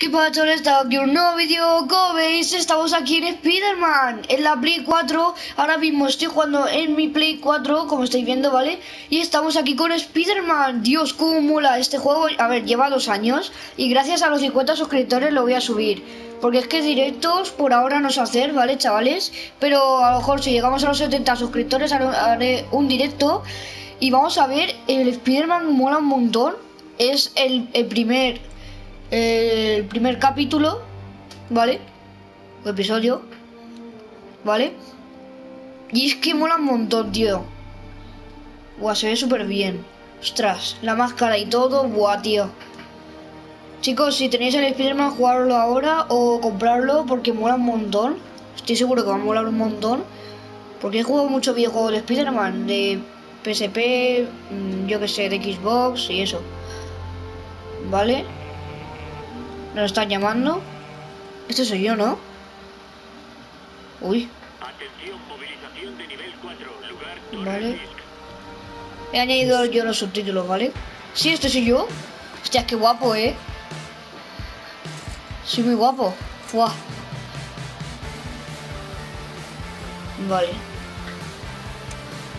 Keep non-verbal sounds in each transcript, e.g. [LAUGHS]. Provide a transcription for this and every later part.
¿Qué pasa? Estamos aquí un nuevo vídeo, como veis estamos aquí en Spider-Man, en la Play 4 Ahora mismo estoy jugando en mi Play 4, como estáis viendo, ¿vale? Y estamos aquí con Spider-Man, Dios, cómo mola este juego. A ver, lleva dos años y gracias a los 50 suscriptores lo voy a subir. Porque es que directos por ahora no sé hacer, ¿vale chavales? Pero a lo mejor si llegamos a los 70 suscriptores haré un directo. Y vamos a ver, el Spider-Man mola un montón. Es el primer el primer capítulo, ¿vale? O episodio, ¿vale? Y es que mola un montón, tío. Buah, se ve súper bien. Ostras, la máscara y todo, buah, tío. Chicos, si tenéis el Spider-Man, jugarlo ahora o comprarlo porque mola un montón. Estoy seguro que va a molar un montón. Porque he jugado muchos videojuegos de Spider-Man, de PSP, mm, yo que sé, de Xbox y eso. ¿Vale? ¿Nos están llamando? Este soy yo, ¿no? Uy. Vale. He añadido yo los subtítulos, ¿vale? Sí, este soy yo. Hostia, qué guapo, ¿eh? Soy muy guapo. Buah. Vale.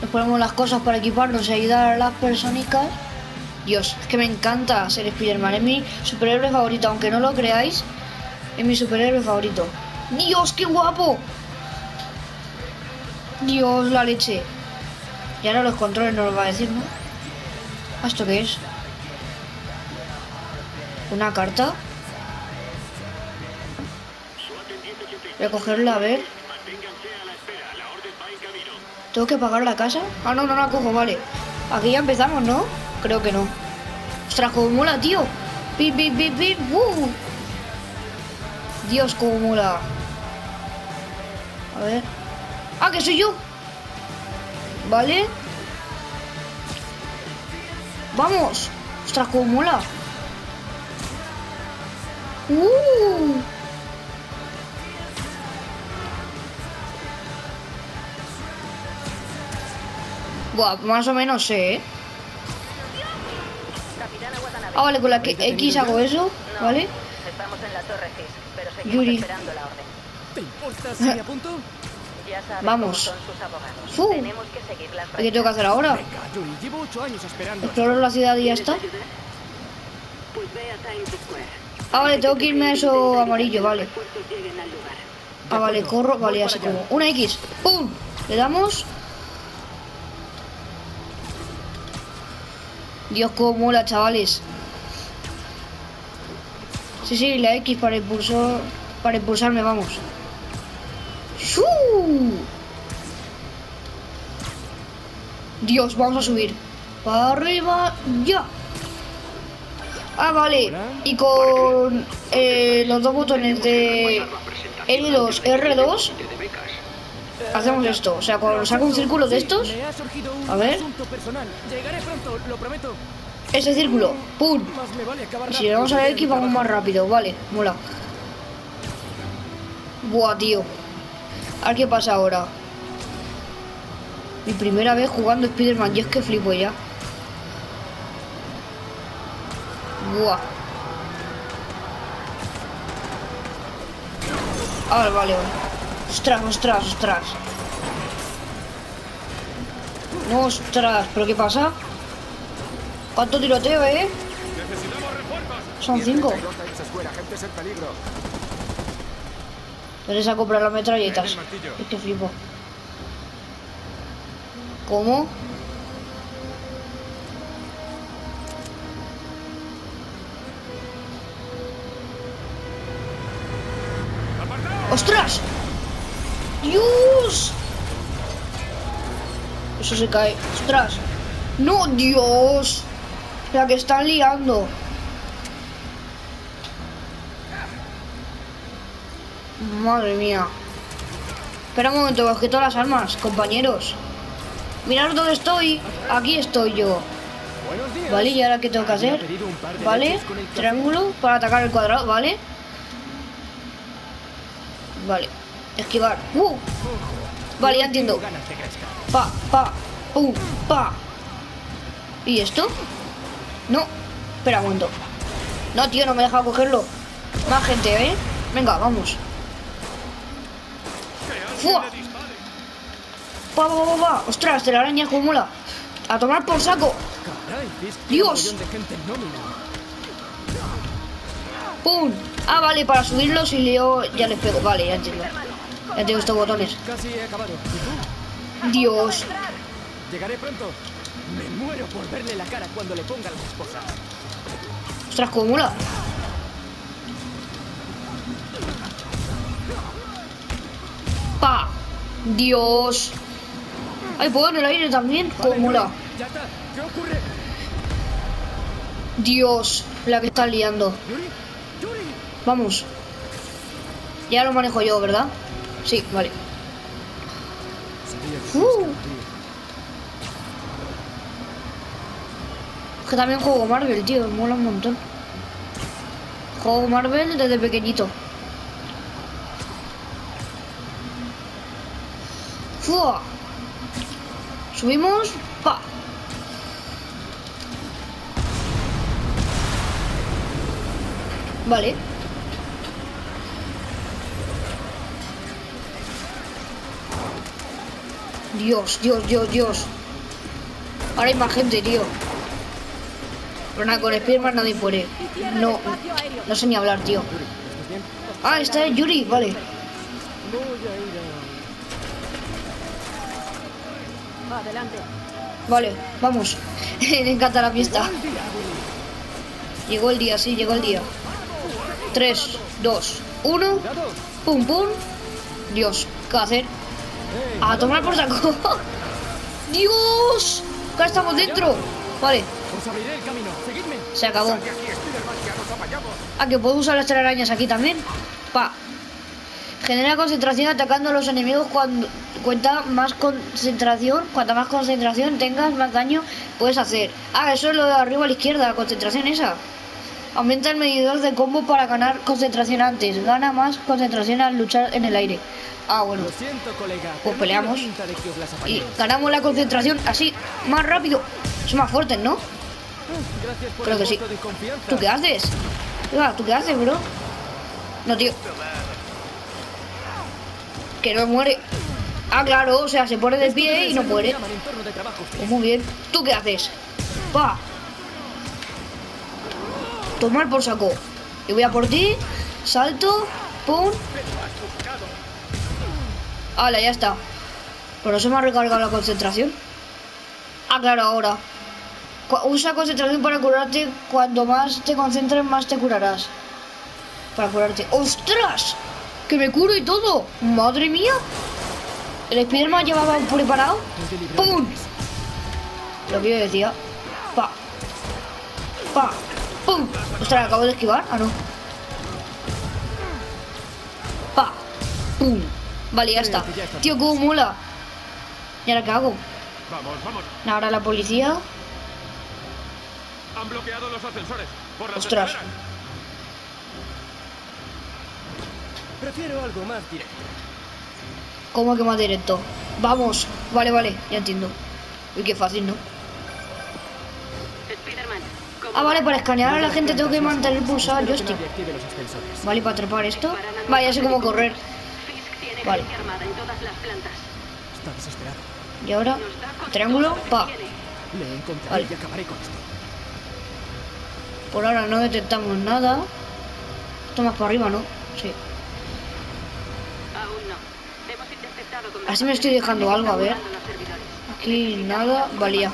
Nos ponemos las cosas para equiparnos y ayudar a las personicas. Dios, es que me encanta ser Spider-Man. Es mi superhéroe favorito, aunque no lo creáis. Es mi superhéroe favorito. Dios, qué guapo. Dios, la leche. Y ahora los controles no los va a decir, ¿no? Ah, ¿Esto qué es? ¿Una carta? Voy a cogerla, a ver. ¿Tengo que pagar la casa? Ah, no, no la cojo, vale. Aquí ya empezamos, ¿no? Creo que no. Ostras, cómo mola, tío. Pip, pip, pip, pip. Uh. Dios, cómo mola. A ver. Ah, que soy yo. Vale. Vamos. Ostras, cómo mola. Uh. Buah, más o menos ¿eh? Ah, vale, con la que X hago eso, ¿vale? Estamos en la torre Cis, pero seguimos Yuri. esperando la orden. ¿Te importa si me apunto? Ya sabes Vamos. cómo son sus abogados. Fu. Tenemos que seguir las ¿Qué tengo que hacer ahora? Venga, Yuri, llevo ocho años esperando. Exploro la ciudad y ya está. Pues ve a Times Square. Ah, vale, tengo que irme a eso amarillo, vale. Ah, vale, corro, vale, así como. Una X. ¡Pum! Le damos. Dios, cómo mola, chavales. Sí, sí, la X para impulsar. Para impulsarme, vamos. ¡Shuu! Dios, vamos a subir. Para arriba, ya. Ah, vale. Y con eh, los dos botones de L2, R2, hacemos esto. O sea, cuando saco un círculo de estos, Me ha surgido un A ver. Ese círculo, ¡pum! Y si le damos a la X, vamos más rápido. Vale, mola. Buah, tío. A ver qué pasa ahora. Mi primera vez jugando Spider-Man, yo es que flipo ya. Buah. Ah, vale, vale. Ostras, ostras, ostras. Ostras, ¿pero qué pasa? ¿Cuánto tiroteo, eh? Son cinco. Vienes a comprar las metralletas. Es que flipo. ¿Cómo? ¡Ostras! ¡Dios! Eso se cae. ¡Ostras! ¡No, Dios! La que están liando. Madre mía. Espera un momento, que todas las armas, compañeros. Mirad dónde estoy. Aquí estoy yo. Vale, ¿y ahora qué tengo que hacer? Vale, triángulo para atacar el cuadrado, ¿vale? Vale, esquivar. ¡Uh! Vale, ya entiendo. Pa, pa, pum, pa. ¿Y esto? No. Espera un momento. No, tío, no me deja cogerlo. Más gente, ¿eh? Venga, vamos. ¡Fua! ¡Pa, pa, pa, pa! ¡Ostras, telaraña acumula! ¡A tomar por saco! Caray, ¿ves qué Dios. ¡Pum! Ah, vale, para subirlos y yo ya les pego. Vale, ya entiendo. Ya tengo estos botones. Dios. Llegaré pronto. Me muero por verle la cara cuando le ponga las esposas. ¡Ostras, cómo! ¡Pa! ¡Dios! ¡Ay, puedo en el aire también! ¡Cómo. Dios, la que está liando. Vamos. Ya lo manejo yo, ¿verdad? Sí, vale. Uh. se escaparía. Es que también juego Marvel, tío, me mola un montón. Juego Marvel desde pequeñito. ¡Fua! Subimos, pa. Vale. Dios, Dios, Dios, Dios. Ahora hay más gente, tío. Con Spiderman nadie puede. No, no sé ni hablar, tío. Ah, está Yuri, vale. Adelante. Vale, vamos. [LAUGHS] Me encanta la fiesta. Llegó el día, sí, llegó el día. 3, 2, 1. ¡Cuidado! Pum, pum. Dios, ¿qué hacer? A tomar por saco. [LAUGHS] ¡Dios! Acá estamos dentro. Vale, Os abriré el camino. Seguidme. se acabó. Ah, que puedo usar las telarañas aquí también. Pa. Genera concentración atacando a los enemigos cuando cuenta más concentración. Cuanta más concentración tengas, más daño puedes hacer. Ah, eso es lo de arriba a la izquierda, la concentración esa. Aumenta el medidor de combo para ganar concentración antes. Gana más concentración al luchar en el aire. Ah, bueno. Lo siento, colega. Pues no peleamos. Y ganamos la concentración así, más rápido. Es más fuerte, ¿no? Gracias por Creo que sí. ¿Tú qué haces? ¿tú qué haces, bro? No, tío. Que no muere. Ah, claro, o sea, se pone de pie y no muere. Pues muy bien. ¿Tú qué haces? Pa. Tomar por saco. Y voy a por ti. Salto. Pum. Hala, ya está. Pero se me ha recargado la concentración. Ah, claro, ahora. Usa concentración para curarte. Cuando más te concentres, más te curarás. Para curarte. ¡Ostras! Que me curo y todo. Madre mía. El Spiderman llevaba preparado. ¡Pum! Lo que yo decía. Pa. Pa. ¡Pum! Ostras, acabo de esquivar. Ah, no. Pa. ¡Pum! Vale, ya está. Tío, cómo mola. ¿Y ahora qué hago? Vamos, vamos. Ahora la policía. Han bloqueado los ascensores. Por las Ostras. escaleras. Prefiero algo más directo. ¿Cómo que más directo? Vamos. Vale, vale, ya entiendo. Uy, qué fácil, ¿no? Spiderman, ¿cómo Ah, vale, va? para escanear a la gente tengo que mantener pulsado el joystick. nadie active los ascensores. Vale, para trepar esto. Vale, ya sé cómo correr. Fisk tiene Vale. gente armada en todas las plantas. Está desesperado. Y ahora, triángulo, pa. Vale. y acabaré con esto. Por ahora no detectamos nada. Esto más para arriba, ¿no? Sí. Aún no. Hemos interceptado Así me estoy dejando algo, a ver. Aquí nada. Valía.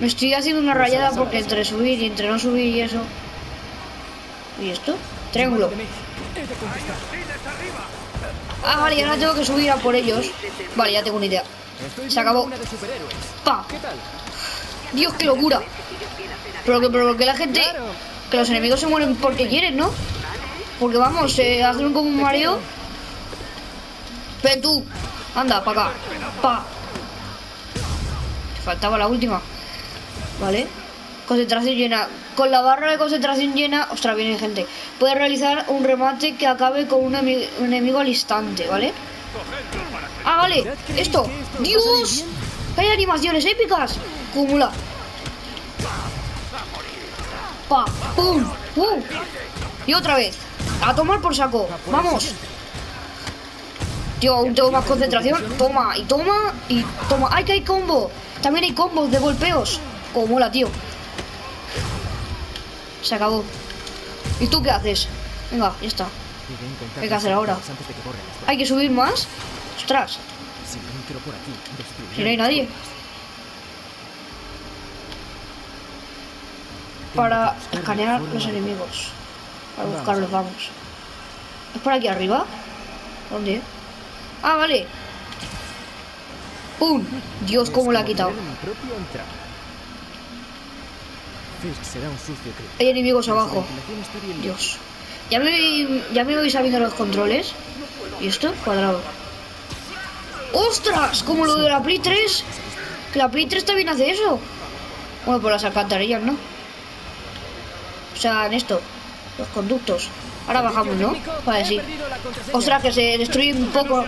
Me estoy haciendo una rayada porque entre subir y entre no subir y eso. ¿Y esto? Triángulo. Ah, vale, ahora tengo que subir a por ellos. Vale, ya tengo una idea. Se acabó. ¡Pa! ¿Qué tal? Dios, qué locura. Pero que, pero que la gente. Claro. Que los enemigos se mueren porque quieren, ¿no? Porque vamos, se hacen como un mareo. Ven tú. Anda, para acá. Pa. Faltaba la última. Vale. Concentración llena. Con la barra de concentración llena. Ostras, viene gente. Puedes realizar un remate que acabe con un, un enemigo al instante, ¿vale? Ah, vale. Esto. ¡Dios! Hay animaciones épicas. Cúmula. Pa. Pum. Uh. Y otra vez. A tomar por saco. Vamos. Tío, aún tengo más concentración. Toma, y toma, y toma. ¡Ay, que hay combo! También hay combos de golpeos. Como mola, tío. Se acabó. ¿Y tú qué haces? Venga, ya está. ¿Qué hay que hacer ahora? ¿Hay que subir más? Ostras, si no hay nadie. Para escanear los enemigos. Para buscarlos, vamos. ¿Es por aquí arriba? ¿Dónde? Ah, vale. ¡Pum! Dios, cómo la ha quitado. Hay enemigos abajo. Dios. ¿Ya me, ya me voy sabiendo los controles? ¿Y esto? Cuadrado. ¡Ostras! Como lo de la Play 3. Que la Play 3 también hace eso. Bueno, por las alcantarillas, ¿no? O sea, en esto. Los conductos. Ahora bajamos, ¿no? Vale, sí. Ostras, que se destruye un poco.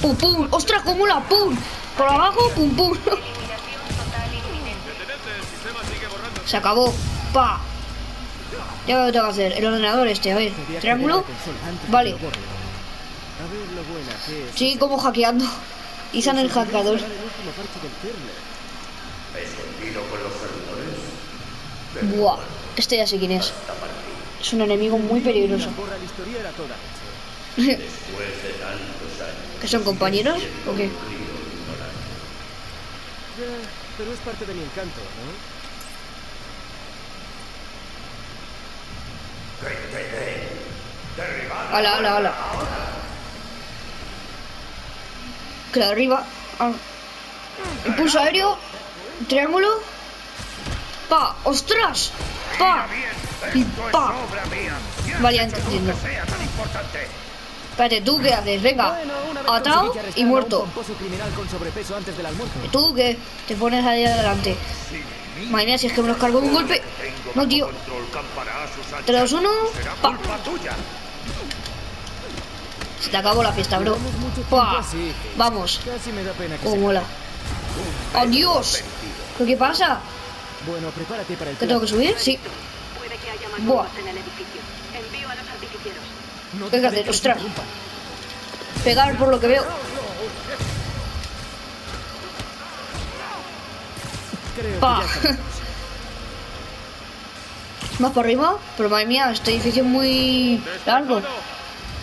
¡Pum, pum! ¡Ostras, cómo la pum! Por abajo, pum, pum. [LAUGHS] Se acabó. ¡Pa! Ya veo lo que tengo que hacer. El ordenador este, a ver. Triángulo. Vale. Sí, como hackeando. Izan el hackeador. Buah. Este ya sé quién es. Es un enemigo muy peligroso. [LAUGHS] ¿Que son compañeros? ¿O qué? Pero es parte de mi encanto, ¿no? Ala, ala, ala. De arriba. Ah. Impulso aéreo. Triángulo. Pa. ¡Ostras! Pa. Y pa. Vale, ya entiendo. Espérate, ¿tú qué haces? Venga. Atado y muerto. ¿Tú qué? Te pones ahí adelante. Madre mía, si es que me los cargo un golpe. No, tío. 3, 2, 1. Pa. Se te acabó la fiesta, bro. Pa. Vamos. Casi me da pena que Cómo se mola. ¡Adiós! ¿Pero qué pasa? Bueno, prepárate para el ¿Que tengo que subir? Sí. Puede que haya más Buah. en el edificio. Envío a los artificieros. No ¿Qué hay que dejaré hacer? Ostras. Pegar por lo que veo. Creo Pa. [LAUGHS] Más para arriba. Pero madre mía, este edificio es muy largo.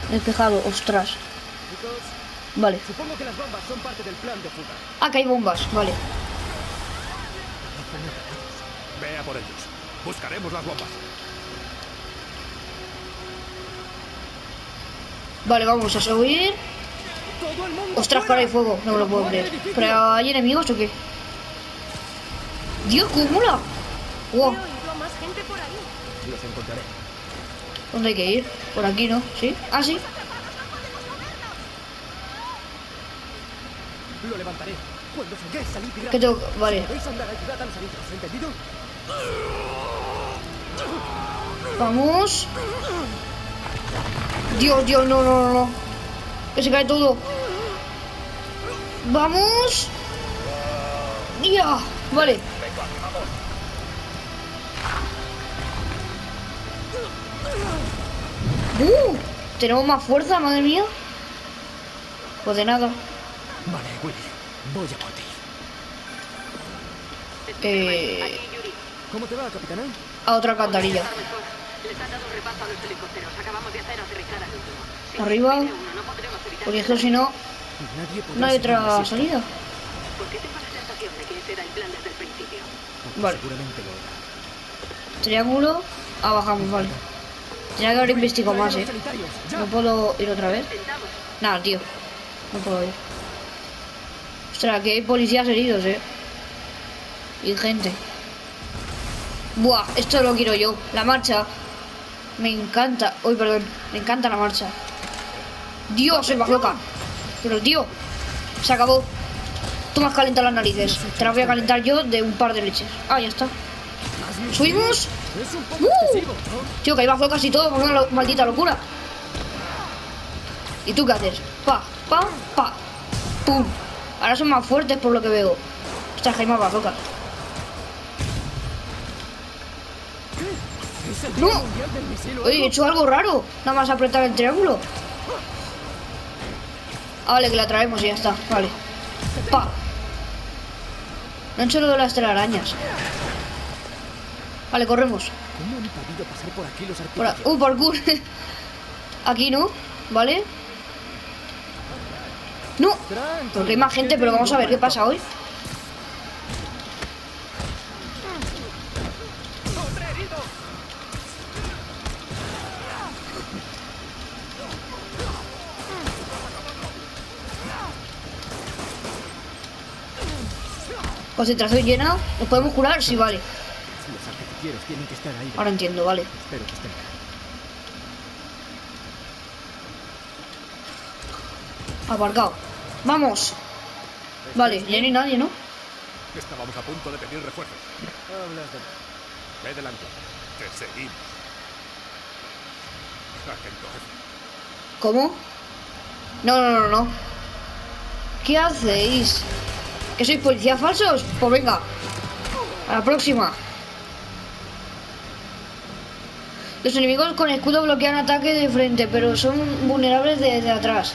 Despejado, ostras. Vale. supongo que las bombas son parte del plan de fuga. Ah, que hay bombas. Vale. A por ellos. Buscaremos las bombas. Vale, vamos a subir. ¡Todo el mundo Ostras, para hay fuego. No me lo puedo ¡Fuera del creer. ¿Pero hay enemigos o qué? Dios, cómo mola. Wow. ¿Dónde hay que ir? Por aquí, ¿no? ¿Sí? Ah, sí. Lo levantaré. Cuando salgáis, salid y ¿Qué tengo? Vale. Vamos. Dios, Dios, no, no, no, no. Que se cae todo. Vamos. Ya. Vale. Uh, tenemos más fuerza, madre mía. Pues de nada. Vale, Willy. Voy a por ti. Eh. ¿Cómo te va, capitana? a otra alcantarilla. Les han dado repaso a los helicópteros. Acabamos de hacer aterrizar al último. Si Arriba. viene uno, no podremos evitar Porque si no, no hay otra salida. ¿Por qué tengo la sensación de que ese era el plan desde el principio? Porque Vale. Seguramente lo era. Triángulo. Ah, bajamos, vale. Tenía que haber investigado más, eh. No puedo ir otra vez. Nada, tío. No puedo ir. Ostras, que hay policías heridos, eh. Y gente. Buah, esto lo quiero yo. La marcha. Me encanta. Uy, perdón. Me encanta la marcha. Dios, soy más loca. Pero, tío. Se acabó. Tú me has calentado las narices. Te las voy a calentar yo de un par de leches. Ah, ya está. ¿Subimos? ¡Uh! Tío, que hay bazocas y todo, con una maldita locura. ¿Y tú qué haces? Pa, pa, pa. Pum. Ahora son más fuertes por lo que veo. Ostras, que hay más bazocas. ¡No! Oye, he hecho algo raro. Nada más apretar el triángulo. Ah, vale, que la traemos y ya está. Vale. Pa. No he hecho lo de las telarañas. Vale, corremos. ¿Cómo han podido pasar por aquí los Por a- artificios? Uh, parkour. [LAUGHS] Aquí no. Vale. No. Porque hay más gente, pero vamos a ver qué pasa hoy. Concentración llena. ¿Nos podemos curar? Sí, vale. Los artificieros tienen que estar ahí. Ahora entiendo, vale. Espero que estén. Aparcado. Vamos. Vale, ya no hay nadie, ¿no? Estábamos a punto de pedir refuerzos. Hablas de... Ve delante. Te seguimos. Atento, jefe. ¿Cómo? No, no, no, no. ¿Qué hacéis? ¿Que sois policías falsos? Pues venga. A la próxima. Los enemigos con escudo bloquean ataque de frente, pero son vulnerables desde atrás.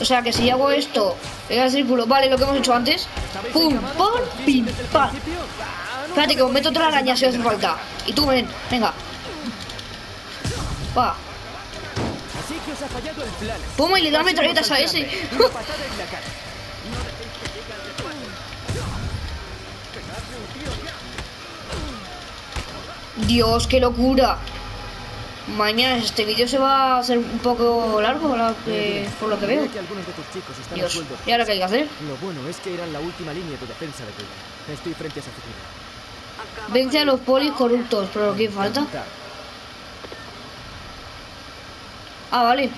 O sea que si hago esto, pega el círculo, vale, lo que hemos hecho antes. ¿Sabéis Pum, fin pim, pam. Espérate que os meto otra araña si hace falta. Y tú ven, venga. Va. Puma y le da metralletas al a ese. Dios, qué locura. Mañana este vídeo se va a hacer un poco largo la que- por lo que veo. Que de tus chicos están a Dios. ¿y ahora qué hay que hacer? Lo bueno es que eran la última línea de defensa de Cuba. Estoy frente a esa oficina. Vence a los polis corruptos, pero ¿qué falta? Ta- Ah, vale.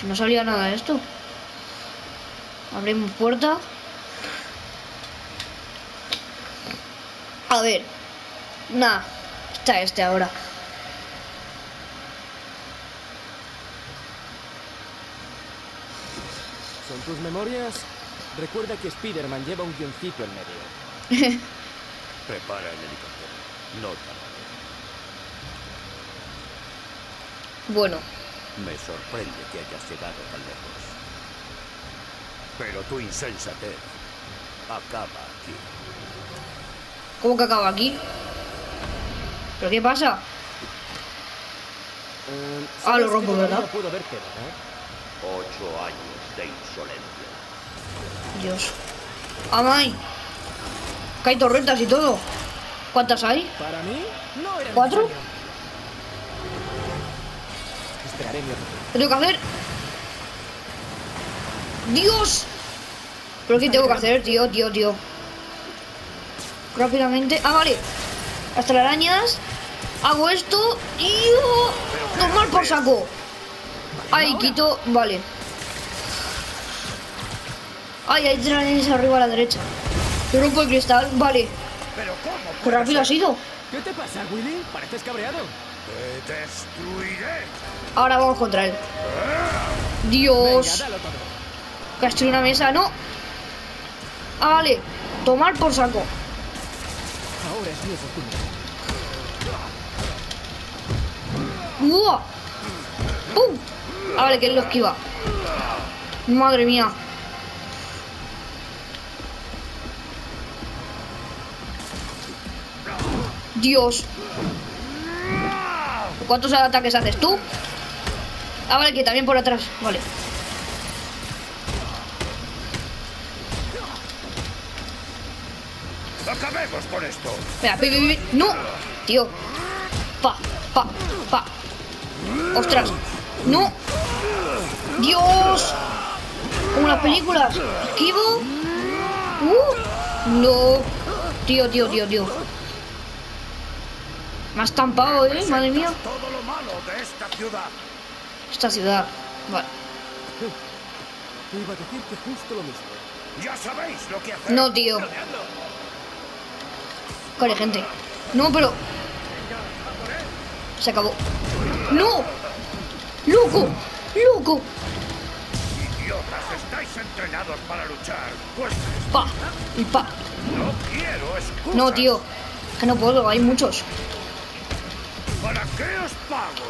Si no salía nada de esto. Abrimos puerta. A ver. Nah. Está este ahora. ¿Son tus memorias? Recuerda que Spider-Man lleva un guioncito en medio. [LAUGHS] Prepara el helicóptero. No tardaré. Bueno. Me sorprende que hayas llegado tan lejos. Pero tu insensatez acaba aquí. ¿Cómo que acaba aquí? ¿Pero qué pasa? Eh, Ah, lo rompo, ¿verdad? puedo verte, ¿verdad? Ocho años de insolencia. Dios. ¡Amay! Que hay torretas y todo. ¿Cuántas hay? Para mí, no era ¿Cuatro? Esperaré. ¿Qué tengo que hacer? ¡Dios! ¿Pero qué tengo que hacer, tío, tío, tío? Rápidamente. Ah, vale. Las telarañas. Hago esto y... ¡oh! ¡Tomar por saco! Ahí, quito... Vale. Ay, hay telarañas arriba a la derecha. Yo rompo el cristal. Vale. ¿Pero cómo? Qué rápido ha sido. ¿Qué te pasa, Willy? Pareces cabreado. Te destruiré. Ahora vamos contra él. Venga, Dios. Castré una mesa, no. Ah, vale. Tomar por saco. Ahora es mi oportunidad. ¡Buah! ¡Pum! Ah, vale, que él lo esquiva. Madre mía. Dios. ¿Cuántos ataques haces tú? Ah, vale, que también por atrás. Vale. Acabemos con esto. Espera, pi, pi, pi. ¡No! Tío. Pa, pa. ¡Ostras! ¡No! ¡Dios! Como las películas. ¿Esquivo? ¡Uh! ¡No! Tío, tío, tío, tío. Me ha estampado, ¿eh? Madre mía. Esta ciudad. Vale. [LAUGHS] Iba a decirte justo lo mismo. Ya sabéis lo que hacer. No, tío. Corre, gente. No, pero... Se acabó. ¡No! ¡Loco! ¡Loco! Idiotas, estáis entrenados para luchar. Pues Pa, y pa. no quiero excusas. No, tío. Que no puedo, hay muchos. ¿Para qué os pago?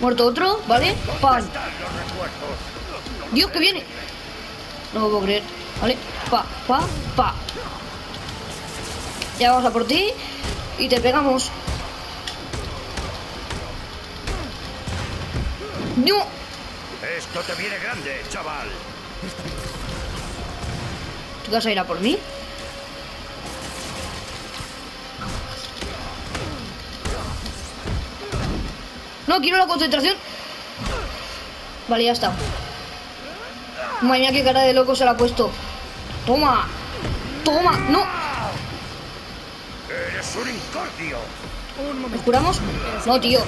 Muerto otro, ¿vale? Refuerzos. Dios, que viene. No me puedo creer. Vale, pa, pa, pa. Ya vamos a por ti y te pegamos. No. Esto te viene grande, chaval. ¿Tú vas a ir a por mí? No, quiero la concentración. Vale, ya está. Madre mía, qué cara de loco se la ha puesto. Toma. Toma. No. ¿Nos curamos? No, tío.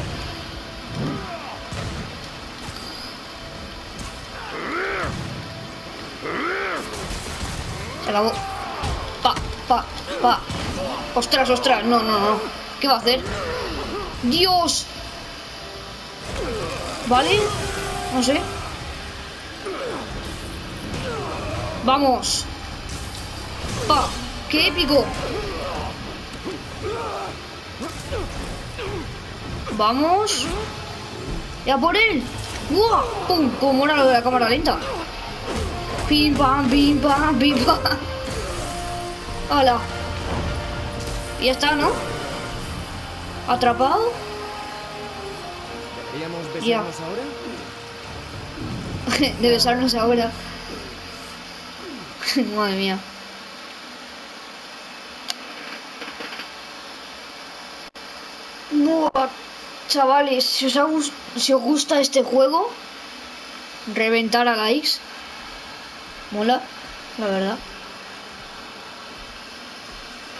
Se acabó. Pa, pa, pa. Ostras, ostras. No, no, no. ¿Qué va a hacer? ¡Dios! ¿Vale? No sé. Vamos. Pa. ¡Qué épico! Vamos. Ya por él. ¡Buah! ¡Pum! Era lo de la cámara lenta. Pim pam, pim pam, pim pam. ¡Hala! Y ya está, ¿no? ¿Atrapado? ¿Deberíamos Ya. besarnos ahora? [LAUGHS] de besarnos ahora. [LAUGHS] Madre mía. Buah, chavales, si os, ha si os gusta este juego, reventar a likes. Mola, la verdad.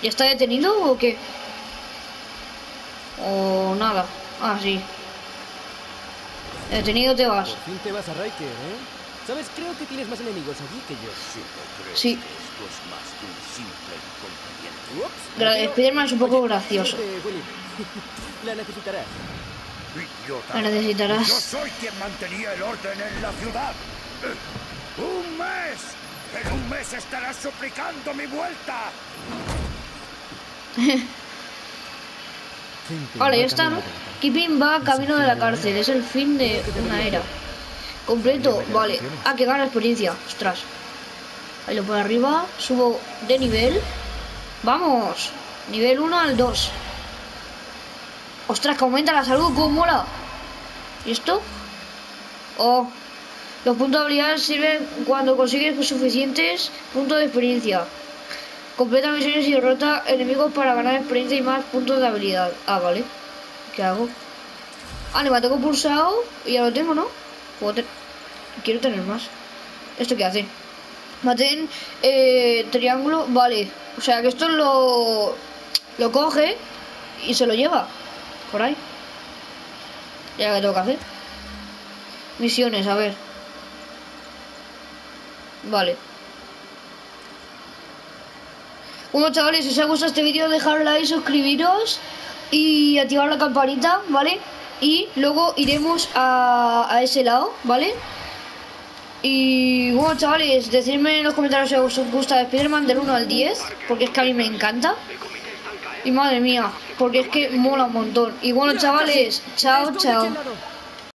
¿Ya está detenido o qué? O nada. Ah, sí. Detenido te vas. Por fin te vas a Riker, ¿eh? ¿Sabes? Creo que tienes más enemigos allí que yo. Si no crees Sí. que esto es más que un simple inconveniente. Spiderman es un poco Oye, gracioso. Willy. [LAUGHS] La necesitarás. Idiota. La necesitarás. Yo soy quien mantenía el orden en la ciudad. Eh, ¡Un mes! En un mes estarás suplicando mi vuelta. [LAUGHS] Vale, ya está, ¿no? Keeping va camino de la cárcel, es el fin de una era. Completo, vale. Ah, que gana experiencia, ostras. Ahí lo por arriba, subo de nivel. Vamos, nivel 1 al 2. Ostras, que aumenta la salud, cómo mola. ¿Y esto? Oh, los puntos de habilidad sirven cuando consigues suficientes puntos de experiencia. Completa misiones y derrota enemigos para ganar experiencia y más puntos de habilidad. Ah, vale. ¿Qué hago? Ah, le mantengo pulsado y ya lo tengo, ¿no? Quiero tener más. ¿Esto qué hace? Mantén eh, triángulo, vale. O sea que esto lo, lo coge y se lo lleva. Por ahí. Ya que tengo que hacer. Misiones, a ver. Vale. Bueno chavales, si os ha gustado este vídeo dejad like, suscribiros y activar la campanita, ¿vale? Y luego iremos a, a ese lado, ¿vale? Y bueno chavales, decidme en los comentarios si os gusta Spider-Man del 1 al 10, porque es que a mí me encanta. Y madre mía, porque es que mola un montón. Y bueno chavales, chao, ¿Esto de chao.